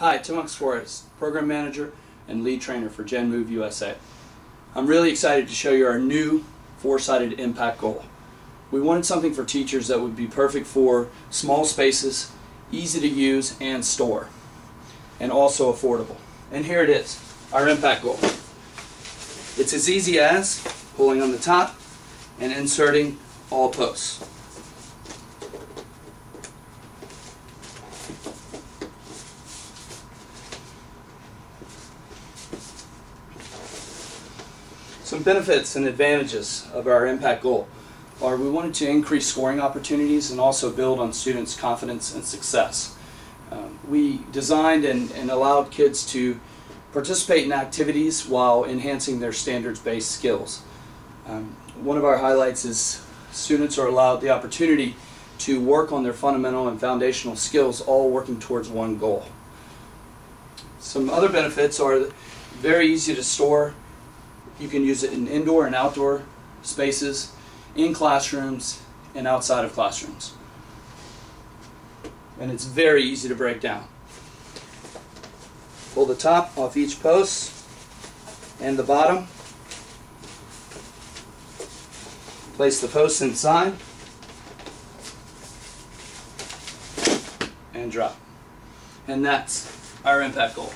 Hi, Tim Suarez, Program Manager and Lead Trainer for GenMove USA. I'm really excited to show you our new four-sided impact goal. We wanted something for teachers that would be perfect for small spaces, easy to use and store, and also affordable. And here it is, our impact goal. It's as easy as pulling on the top and inserting all posts. Some benefits and advantages of our impact goal are we wanted to increase scoring opportunities and also build on students' confidence and success. Um, we designed and, and allowed kids to participate in activities while enhancing their standards-based skills. Um, one of our highlights is students are allowed the opportunity to work on their fundamental and foundational skills all working towards one goal. Some other benefits are very easy to store you can use it in indoor and outdoor spaces, in classrooms, and outside of classrooms. And it's very easy to break down. Pull the top off each post and the bottom. Place the posts inside and drop. And that's our impact goal.